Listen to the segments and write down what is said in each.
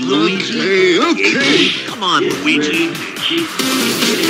Luigi. Okay, okay. Come on, Luigi.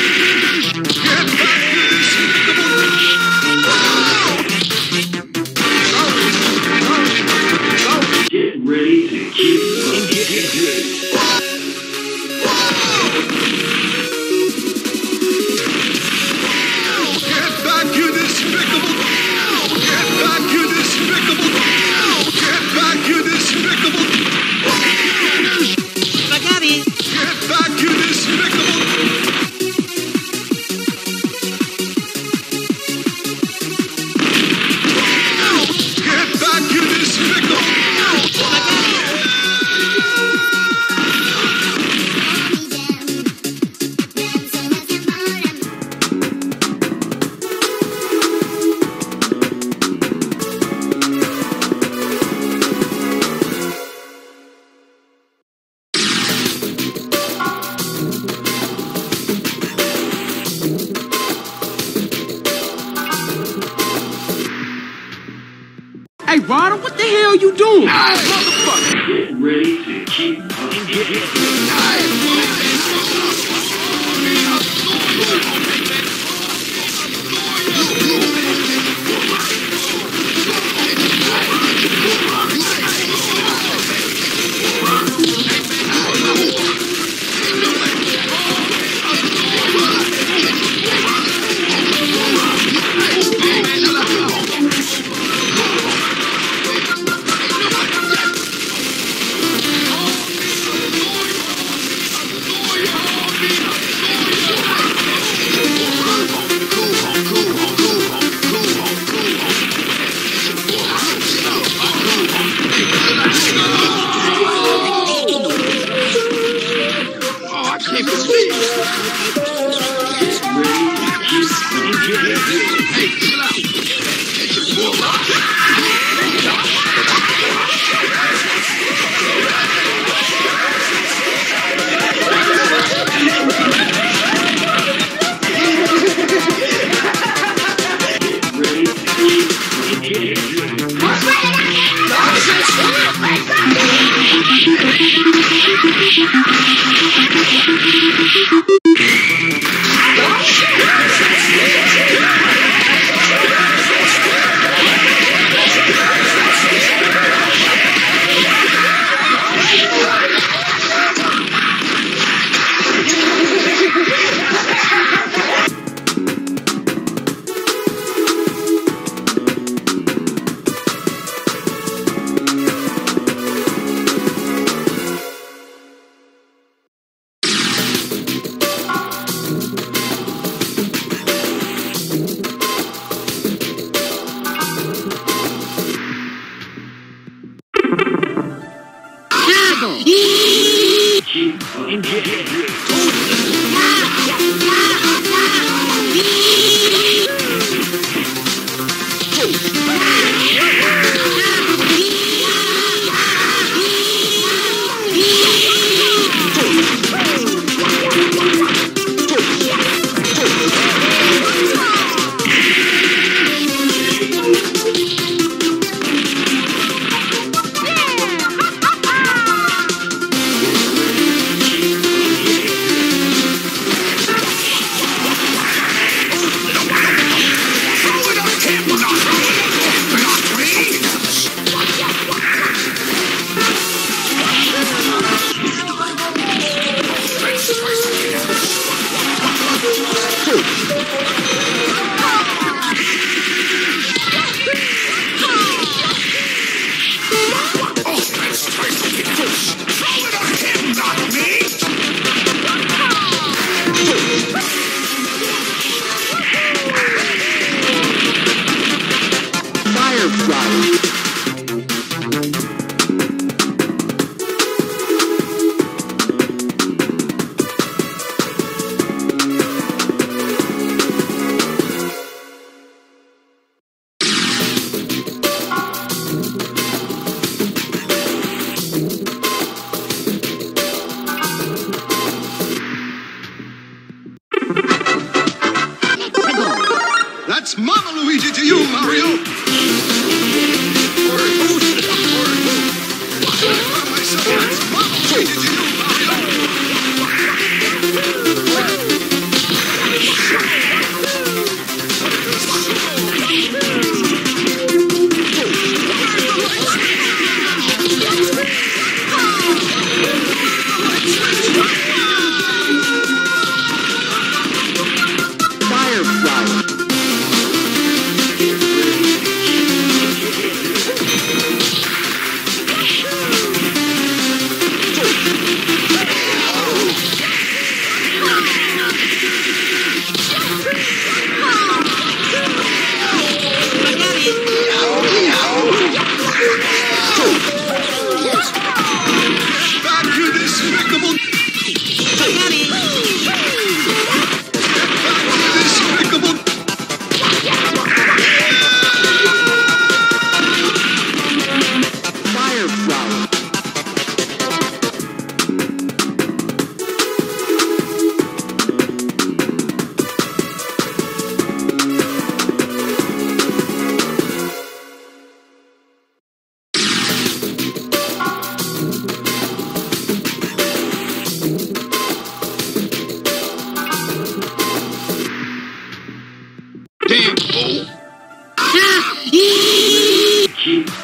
Ah!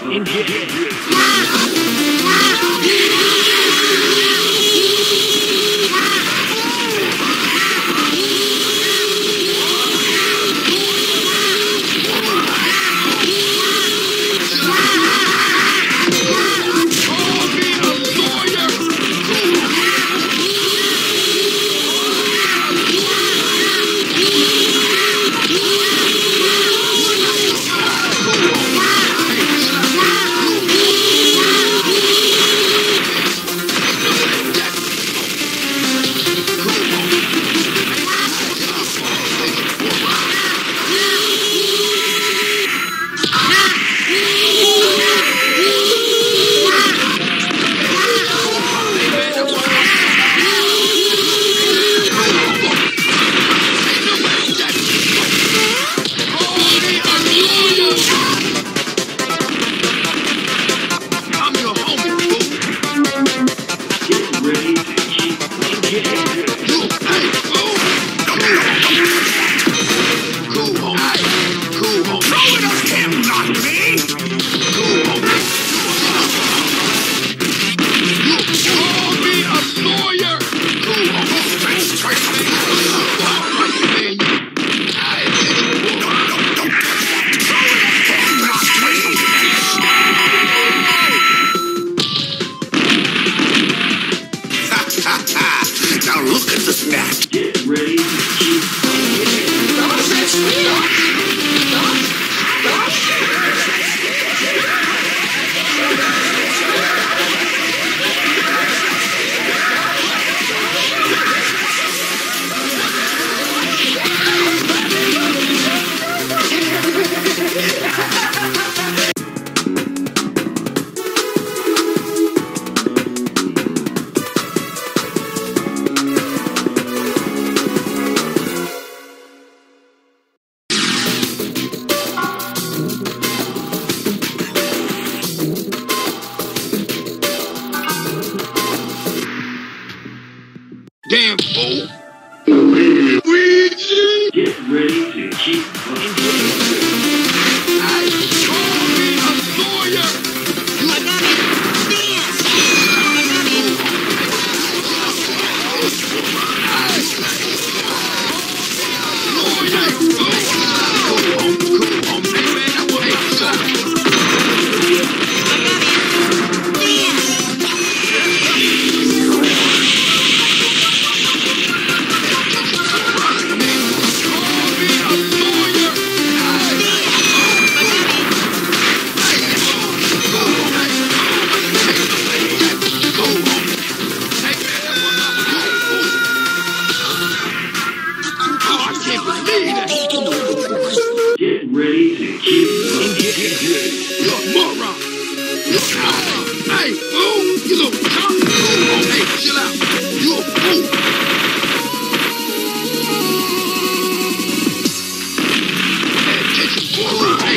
Keep up.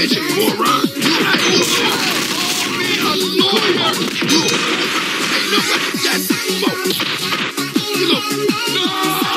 attention, moron. A Look, no!